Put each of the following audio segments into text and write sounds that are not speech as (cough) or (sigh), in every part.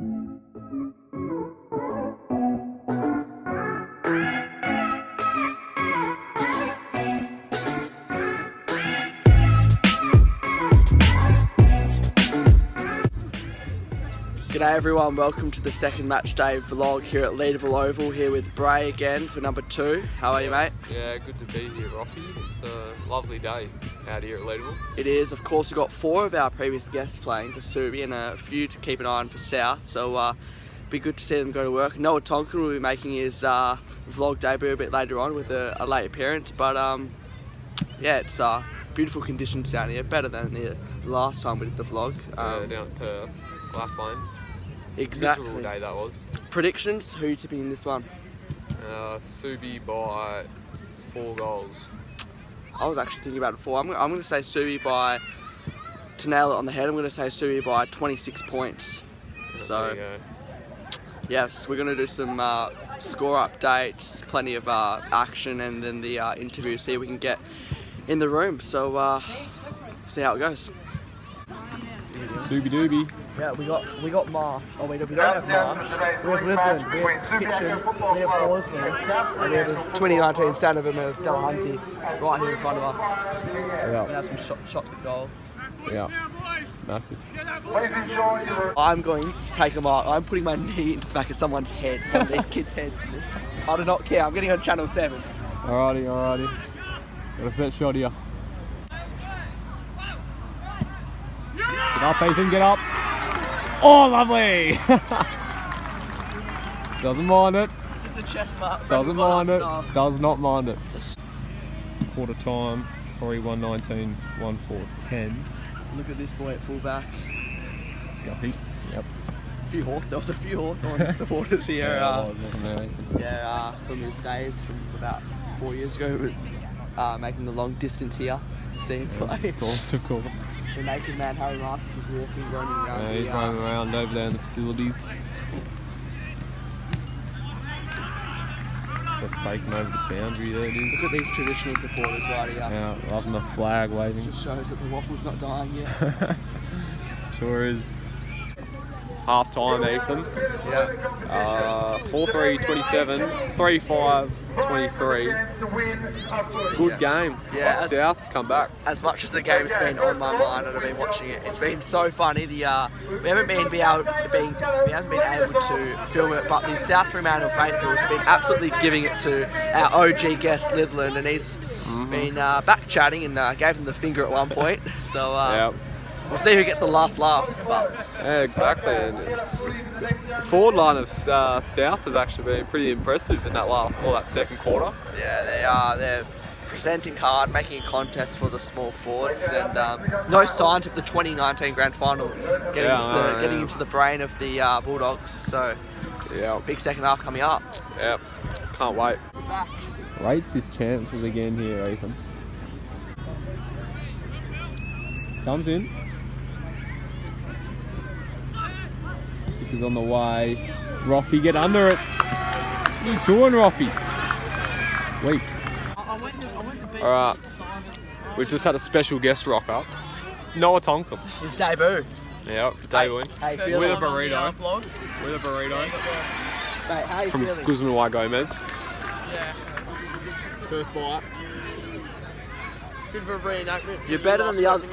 Thank you. G'day everyone, welcome to the second match day vlog here at Leederville Oval here with Bray again for number two. How are you mate? Yeah, good to be here Rocky. It's a lovely day out here at Leederville. It is, of course we've got four of our previous guests playing for Subi and a few to keep an eye on for South, so uh, be good to see them go to work. Noah Tonkin will be making his uh, vlog debut a bit later on with a, a late appearance, but um, yeah, it's uh, beautiful conditions down here, better than the last time we did the vlog. Um, Um, down at Perth, Black Lane. Exactly. Miserable day that was. Predictions, who to be in this one? Uh, Subi by four goals. I was actually thinking about it before. I'm, I'm going to say Subi by, to nail it on the head, I'm going to say Subi by 26 points. So, yes, we're going to do some uh, score updates, plenty of uh, action, and then the uh, interview, see if we can get in the room. So, uh, see how it goes. Doobie doobie. Yeah, we got we got Marsh. Oh wait, we don't have Marsh. We have Liveland, we have Kitchen, we have Horsley, and we have the 2019 Sandover Medallist Delahunty right here in front of us. We're Yeah, gonna have some shot, shots at goal. yeah. Massive. I'm going to take a mark. I'm putting my knee in the back of someone's head, one of these (laughs) kids' heads. I do not care. I'm getting on channel seven. Alrighty, alrighty. Got a set shot here. Get up, Ethan, get up. Oh, lovely. (laughs) Doesn't mind it. Just the chest mark. Doesn't mind it. Does not mind it. Quarter time. 3 1 19 1 4 10. Look at this boy at fullback. Gussie. Yep. A few Hawk. There was a few Hawthorn (laughs) supporters here. Yeah, uh, was, wasn't there, Ethan? yeah, uh, from his days from about four years ago, with, uh, making the long distance here to see him play. Of course, of course. The naked man Harry Marsh is walking, running around. Yeah, the, he's uh, roaming around over there in the facilities. Just taking over the boundary there it is. Look at these traditional supporters right here. Yeah, loving the flag waving. Just shows that the WAFL's not dying yet. (laughs) Sure is. Half time, Ethan. yeah. Uh, 4 3 27, 3 5 23. Good game. Yeah, as- South come back. as much as the game's been on my mind and I've been watching it, it's been so funny. The uh, we haven't been be able, been we haven't been able to film it, but the South Fremantle faithfuls have been absolutely giving it to our OG guest Lidland, and he's been uh, back chatting and uh, gave him the finger at one point. (laughs) So uh, Yeah. We'll see who gets the last laugh. But Yeah, exactly. And it's the forward line of uh, South have actually been pretty impressive in that last or that second quarter. yeah, they are they're presenting hard, making a contest for the small forwards, and um, no signs of the 2019 grand final getting, Yeah, into, the, know, getting yeah. into the brain of the uh, Bulldogs. So. Yeah, Big second half coming up. yeah. Can't wait. Rates his chances again here, Ethan. Comes in. Is on the way. Roffy, get under it. What are you doing, Roffy? Weak. All right. We've just had a special guest rock up. Noah Tonkin. His debut. Yeah, for day one. How you With feeling? a burrito. With a burrito. Mate, how you From feeling? Guzman Y Gomez. Yeah. First bite. You're better than the other.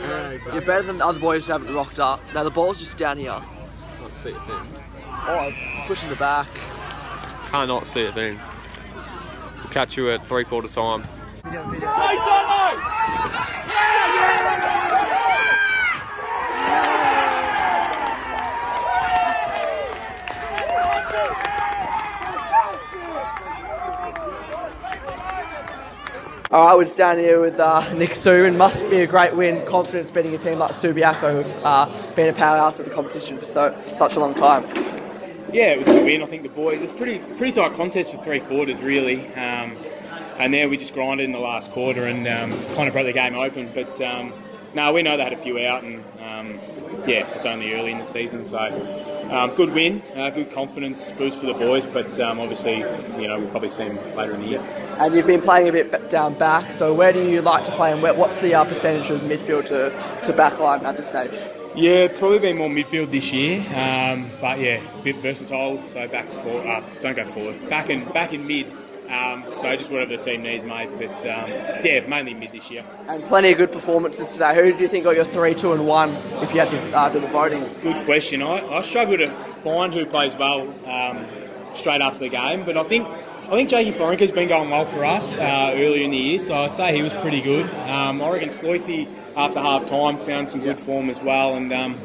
You're better than the other boys who haven't rocked up. Now the ball's just down here. Can't see a thing. Oh, it's pushing the back. Cannot see a thing. We'll catch you at three quarter time. All right, we're just down here with uh, (laughs) Nick Suban. Must be a great win. Confidence beating a team like Subiaco, who've uh, been a powerhouse of the competition for, so, for such a long time. Yeah, it was a good win. I think the boys. It's pretty pretty tight contest for three quarters, really. Um, and there we just grinded in the last quarter and um, kind of broke the game open. But um, no, we know they had a few out, and um, yeah, it's only early in the season, so um, good win, uh, good confidence boost for the boys. But um, obviously, you know, we'll probably see them later in the year. And you've been playing a bit down back. So where do you like to play, and what's the uh, percentage of midfield to, to back line at this stage? Yeah, probably been more midfield this year, um, but yeah, a bit versatile. So back for uh, don't go forward, back in back in mid. Um, so just whatever the team needs, mate. But um, yeah, mainly mid this year. And plenty of good performances today. Who do you think got your three, two, and one? If you had to uh, do the voting. Good question. I, I struggle to find who plays well um, straight after the game, but I think I think Jakey Florenca's been going well for us uh, earlier in the year, so I'd say he was pretty good. Um, I reckon Sloithy after half time found some good form as well, and um,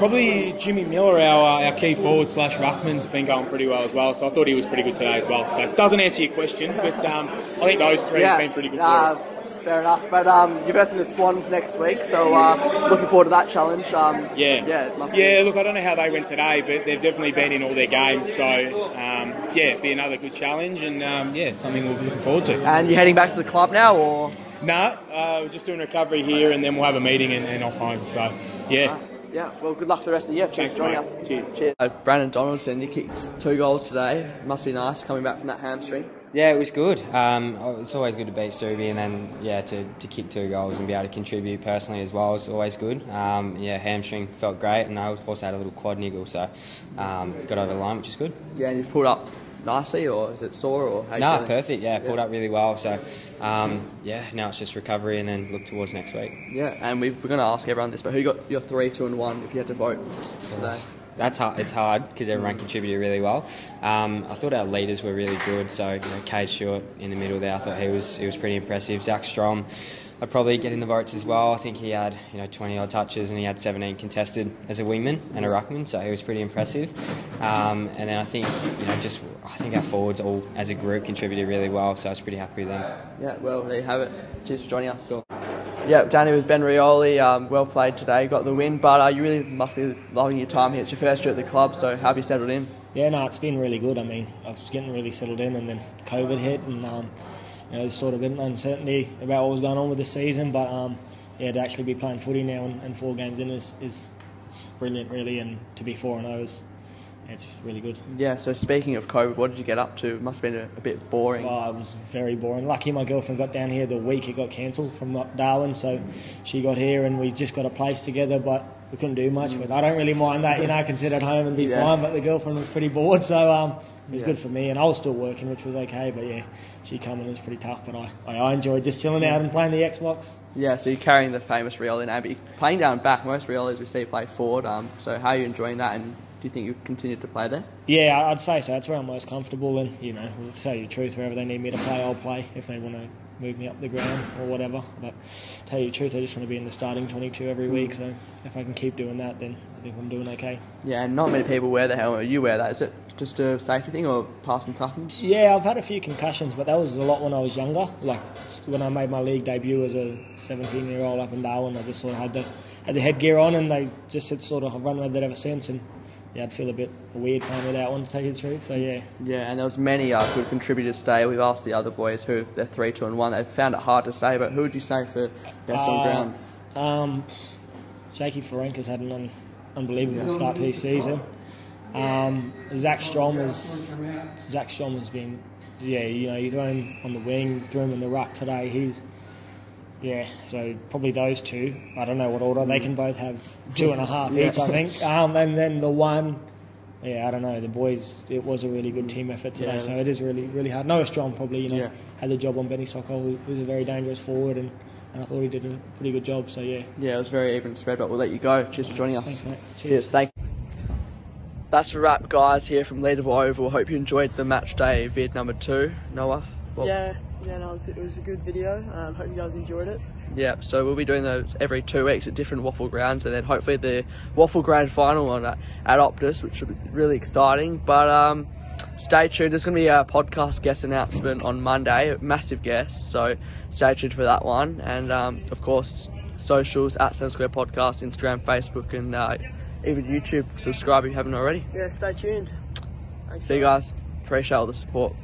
probably Jimmy Miller, our, our key forward slash ruckman's been going pretty well as well. So I thought he was pretty good today as well. So it doesn't answer your question, but um, I think those three have been pretty good uh. Fair enough. But um, you're versing the Swans next week, so uh, looking forward to that challenge. Um, Yeah, yeah, it must yeah. be. Look, I don't know how they went today, but they've definitely been in all their games. So um, yeah, be another good challenge, and um, yeah, something we'll be looking forward to. And you're heading back to the club now, or No, uh, we're just doing recovery here, and then we'll have a meeting and, and off home. So yeah. Yeah? Well, good luck for the rest of the year. Cheers Thanks, for joining mate. us. Cheers. Cheers. Uh, Brandon Donaldson, you kicked two goals today. Must be nice coming back from that hamstring. Yeah, it was good. Um, it's always good to beat Subi and then yeah to, to kick two goals and be able to contribute personally as well is always good. Um, yeah, hamstring felt great and I also had a little quad niggle, so um, got over the line, which is good. Yeah, and you've pulled up nicely, or is it sore, or No, perfect. Yeah, pulled up really well. So um, yeah, now it's just recovery and then look towards next week. Yeah, and we we're going to ask everyone this, but who got your three, two, and one if you had to vote today? That's hard. It's hard because everyone contributed really well. Um, I thought our leaders were really good. So you know, Cade Stewart in the middle there, I thought he was he was pretty impressive. Zach Strom, I'd probably get in the votes as well. I think he had you know 20 odd touches and he had 17 contested as a wingman and a ruckman, so he was pretty impressive. Um, and then I think you know just I think our forwards all as a group contributed really well, so I was pretty happy with them. Yeah, well, there you have it. Cheers for joining us. Yeah, Danny with Ben Rioli. Um, well played today, got the win, but uh, you really must be loving your time here. It's your first year at the club, so how have you settled in? Yeah, no, it's been really good. I mean, I was getting really settled in, and then COVID hit, and um, you know, there's sort of been uncertainty about what was going on with the season. But um, yeah, to actually be playing footy now and, and four games in is, is it's brilliant, really. And to be four and zero is yeah, it's really good. Yeah, so speaking of COVID, what did you get up to? It must have been a, a bit boring. Oh, it was very boring. Lucky my girlfriend got down here the week it got cancelled from Darwin, so she got here and we just got a place together, but we couldn't do much with. I don't really mind that, you know, I can sit at home and be Yeah. fine, but the girlfriend was pretty bored, so um, it was Yeah. good for me, and I was still working, which was okay. But yeah, she coming was pretty tough, but I, I, I enjoyed just chilling out and playing the Xbox. Yeah, so you're carrying the famous Rioli name, but you're playing down back. Most Riolis we see play forward. Um, so how are you enjoying that, and do you think you'll continue to play there? Yeah, I'd say so. That's where I'm most comfortable, and you know, to tell you the truth, wherever they need me to play, I'll play. If they want to move me up the ground or whatever, but to tell you the truth, I just want to be in the starting 22 every hmm. week. So if I can keep doing that, then I think I'm doing okay. Yeah, and not many people wear the helmet. You wear that. Is it just a safety thing or past concussions? Yeah, I've had a few concussions, but that was a lot when I was younger. Like when I made my league debut as a 17 year old up in Darwin, I just sort of had the had the headgear on, and they just had sort of run with it ever since. And yeah, I'd feel a bit weird playing without one to take you the truth. So yeah, Yeah, and there was many uh, good contributors today. We've asked the other boys who they're three, two, and one. They found it hard to say, but who would you say for best on Uh, ground? Um, Jakey Florenca's had an un- unbelievable start to his season. Um, Zach Strom has Zach Strom has been, yeah, you know, you throw him on the wing, threw him in the ruck today. He's, yeah, so probably those two. I don't know what order they can both have two and a half each, I think. Um, and then the one, yeah, I don't know. The boys, it was a really good team effort today, Yeah. so it is really, really hard. Noah Strong probably, you know, Yeah. had the job on Benny Sokol, who, who's a very dangerous forward, and, and I thought he did a pretty good job. So yeah, Yeah, it was very even spread, but we'll let you go. Cheers for joining us. Thanks. Cheers. Cheers. Thank That's a wrap, guys, here from Leederville Oval. Hope you enjoyed the match day vid number two. Noah? Well, Yeah, yeah, no, it was, it was a good video. Um, hope you guys enjoyed it. Yeah, so we'll be doing those every two weeks at different WAFL grounds, and then hopefully the WAFL grand final on at, at Optus, which will be really exciting. But um, stay tuned. There's going to be a podcast guest announcement on Monday, a massive guest. So stay tuned for that one, and um, of course socials at Centre Square Podcast, Instagram, Facebook, and uh, even YouTube. Subscribe if you haven't already. Yeah, stay tuned. Thanks, See you guys. Appreciate all the support.